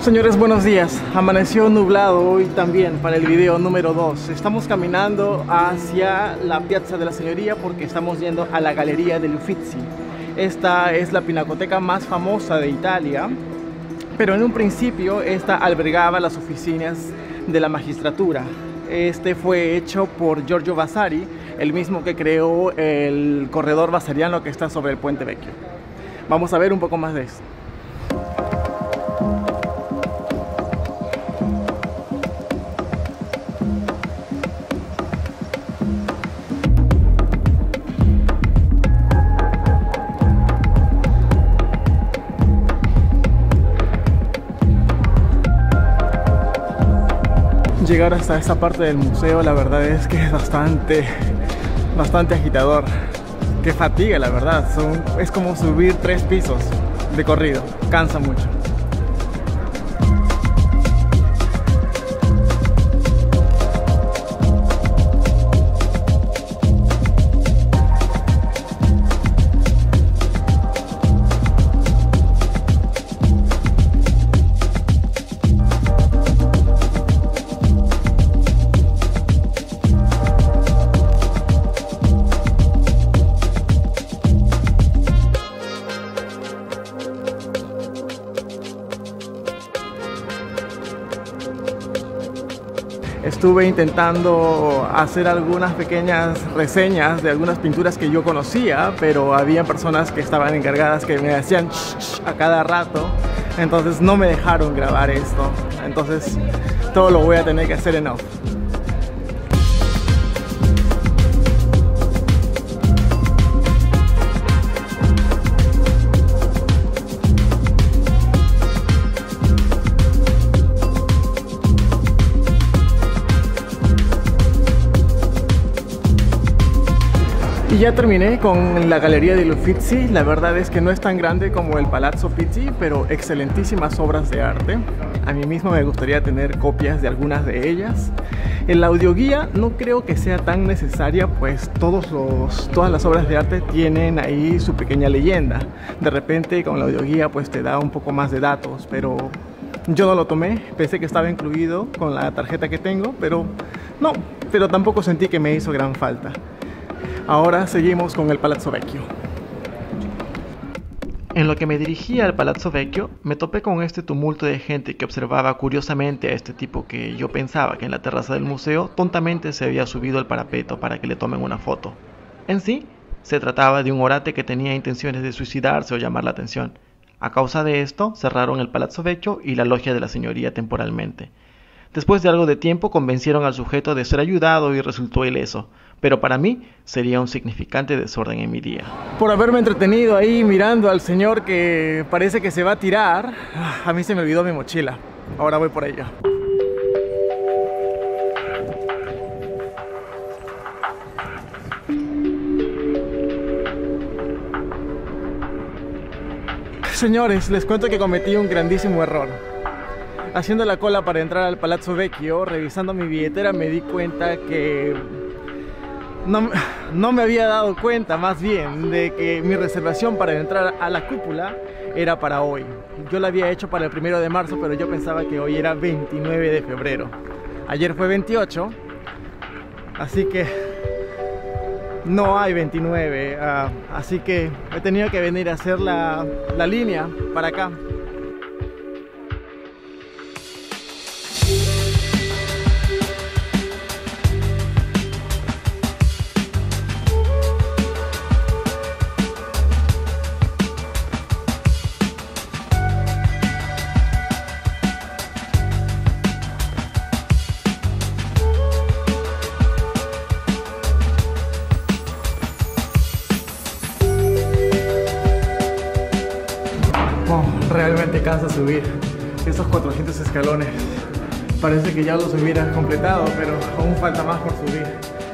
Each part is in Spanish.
Señores, buenos días. Amaneció nublado hoy también para el video número 2. Estamos caminando hacia la Piazza de la Señoría porque estamos yendo a la Galería del Uffizi. Esta es la pinacoteca más famosa de Italia, pero en un principio esta albergaba las oficinas de la magistratura. Este fue hecho por Giorgio Vasari, el mismo que creó el corredor vasariano que está sobre el Puente Vecchio. Vamos a ver un poco más de esto. Llegar hasta esta parte del museo la verdad es que es bastante bastante agitador. Que fatiga la verdad. Es como subir tres pisos de corrido. Cansa mucho estuve intentando hacer algunas pequeñas reseñas de algunas pinturas que yo conocía, pero había personas que estaban encargadas que me hacían a cada rato, entonces no me dejaron grabar esto, entonces todo lo voy a tener que hacer en off. Y ya terminé con la Galería de Uffizi. La verdad es que no es tan grande como el Palazzo Pizzi, pero excelentísimas obras de arte. A mí mismo me gustaría tener copias de algunas de ellas. En la audioguía no creo que sea tan necesaria, pues todos los, todas las obras de arte tienen ahí su pequeña leyenda. De repente con la audioguía pues te da un poco más de datos, pero yo no lo tomé. Pensé que estaba incluido con la tarjeta que tengo, pero no. Pero tampoco sentí que me hizo gran falta. Ahora seguimos con el Palazzo Vecchio. En lo que me dirigía al Palazzo Vecchio, me topé con este tumulto de gente que observaba curiosamente a este tipo que yo pensaba que en la terraza del museo tontamente se había subido al parapeto para que le tomen una foto. En sí, se trataba de un orate que tenía intenciones de suicidarse o llamar la atención. A causa de esto, cerraron el Palazzo Vecchio y la logia de la señoría temporalmente. Después de algo de tiempo convencieron al sujeto de ser ayudado y resultó ileso, pero para mí sería un significante desorden en mi día. Por haberme entretenido ahí mirando al señor que parece que se va a tirar, a mí se me olvidó mi mochila. Ahora voy por ella. Señores, les cuento que cometí un grandísimo error haciendo la cola para entrar al Palazzo Vecchio, revisando mi billetera, me di cuenta que no, no, me había dado cuenta más bien de que mi reservación para entrar a la cúpula era para hoy. Yo la había hecho para el primero de marzo, pero yo pensaba que hoy era 29 de febrero. Ayer fue 28, así que no hay 29. Ah, así que he tenido que venir a hacer la, la línea para acá. Subir estos 400 escalones. Parece que ya los hubiera completado, pero aún falta más por subir.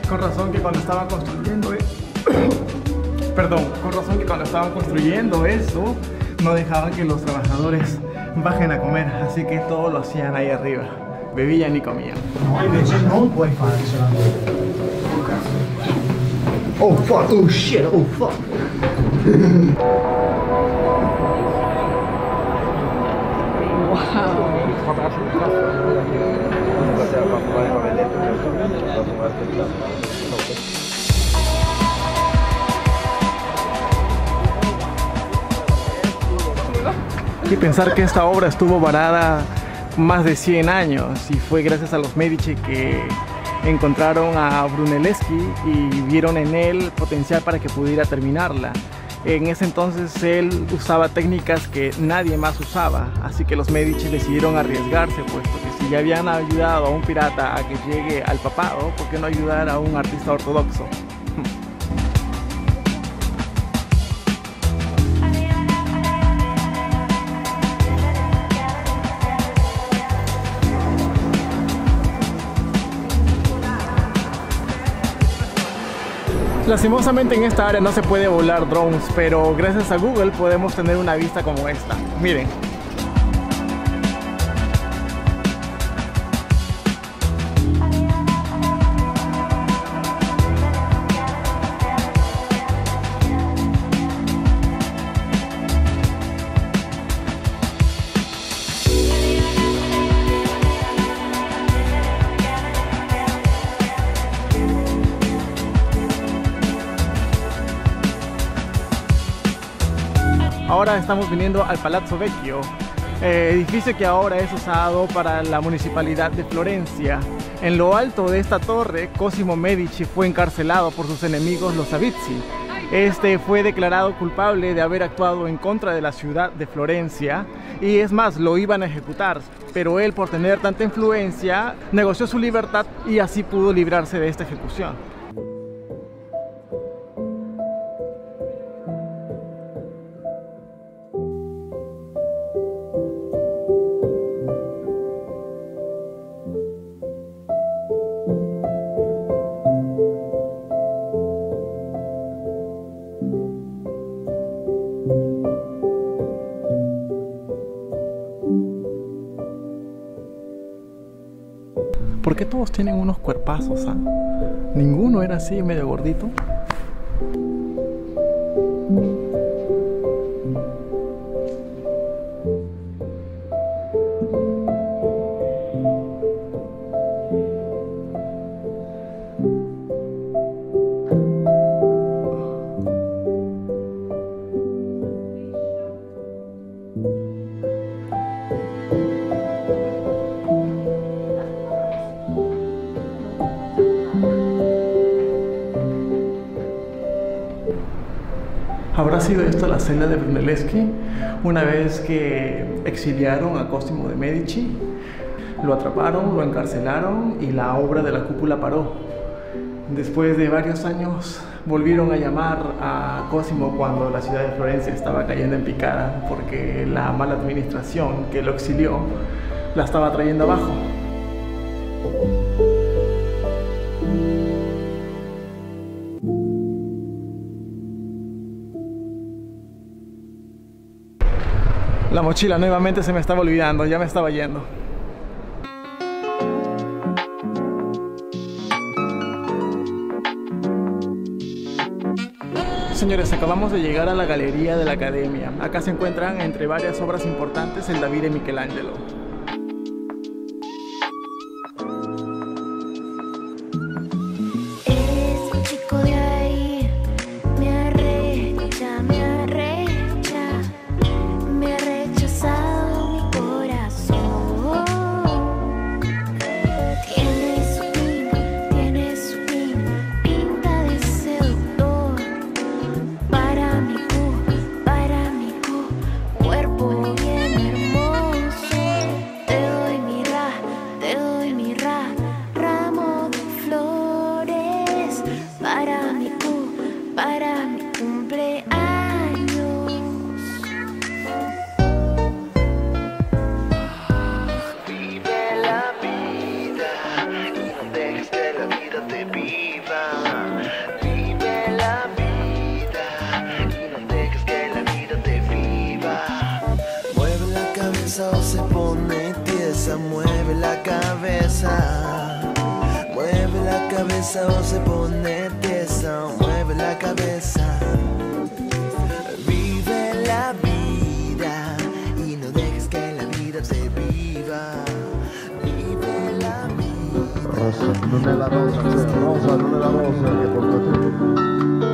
Con razón que cuando estaban construyendo... E- Perdón, con razón que cuando estaban construyendo eso, no dejaban que los trabajadores bajen a comer, así que todo lo hacían ahí arriba. bebían y comían. Oh fuck, oh shit, oh fuck. Y pensar que esta obra estuvo varada más de 100 años y fue gracias a los Medici que encontraron a Brunelleschi y vieron en él potencial para que pudiera terminarla. En ese entonces él usaba técnicas que nadie más usaba, así que los Medici decidieron arriesgarse, puesto que si ya habían ayudado a un pirata a que llegue al papado, ¿por qué no ayudar a un artista ortodoxo? Lastimosamente en esta área no se puede volar drones, pero gracias a Google podemos tener una vista como esta. Miren. Ahora estamos viniendo al Palazzo Vecchio, eh, edificio que ahora es usado para la municipalidad de Florencia. En lo alto de esta torre, Cosimo Medici fue encarcelado por sus enemigos los Avizi. Este fue declarado culpable de haber actuado en contra de la ciudad de Florencia y es más, lo iban a ejecutar, pero él por tener tanta influencia negoció su libertad y así pudo librarse de esta ejecución. Todos tienen unos cuerpazos? ah? Ninguno era así, medio gordito. ¿Habrá sido esto la cena de Brunelleschi? Una vez que exiliaron a Cosimo de Medici, lo atraparon, lo encarcelaron y la obra de la cúpula paró. Después de varios años volvieron a llamar a Cosimo cuando la ciudad de Florencia estaba cayendo en picada porque la mala administración que lo exilió la estaba trayendo abajo. Mochila nuevamente se me estaba olvidando, ya me estaba yendo. Señores, acabamos de llegar a la galería de la academia. Acá se encuentran entre varias obras importantes el David de Michelangelo. para mi cumpleaños. Vive la vida, y no dejes que la vida te viva. Vive la vida, y no dejes que la vida te viva. Mueve la cabeza o se pone tiesa, mueve la cabeza esa voz se pone tiesa, mueve la cabeza. Vive la vida y no dejes que la vida te viva. Vive la vida. Rosa, non è la rosa, rosa non è la rosa che porta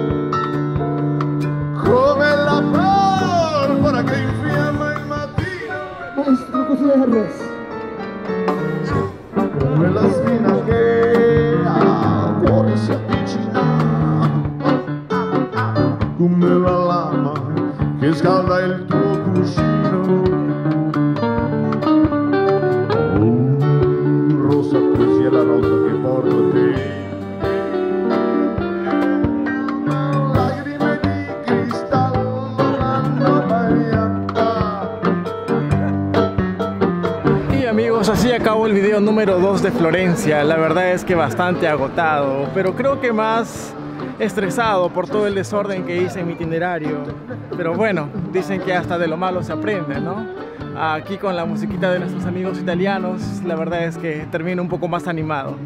Y amigos, así acabó el video número 2 de Florencia. La verdad es que bastante agotado, pero creo que más estresado por todo el desorden que hice en mi itinerario. Pero bueno, dicen que hasta de lo malo se aprende, ¿no? Aquí con la musiquita de nuestros amigos italianos, la verdad es que termino un poco más animado.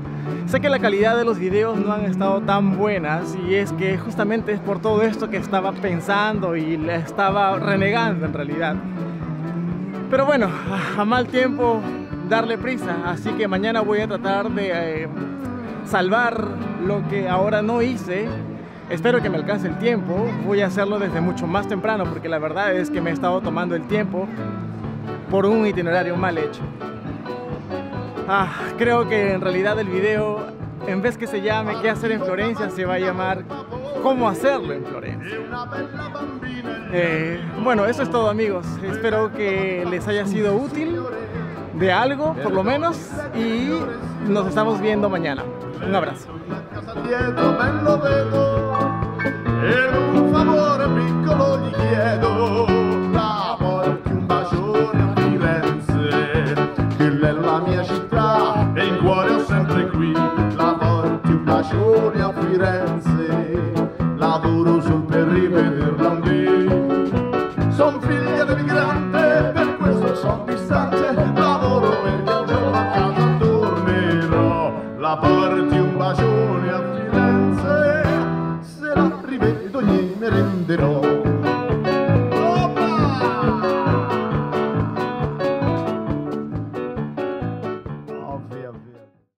Sé que la calidad de los videos no han estado tan buenas y es que justamente es por todo esto que estaba pensando y le estaba renegando en realidad. Pero bueno, a mal tiempo darle prisa, así que mañana voy a tratar de eh, salvar lo que ahora no hice. Espero que me alcance el tiempo, voy a hacerlo desde mucho más temprano porque la verdad es que me he estado tomando el tiempo por un itinerario mal hecho. Ah, creo que en realidad el video, en vez que se llame ¿Qué hacer en Florencia? se va a llamar ¿Cómo hacerlo en Florencia? Eh, bueno, eso es todo amigos. Espero que les haya sido útil de algo, por lo menos, y nos estamos viendo mañana. Un abrazo. Son figlia del grande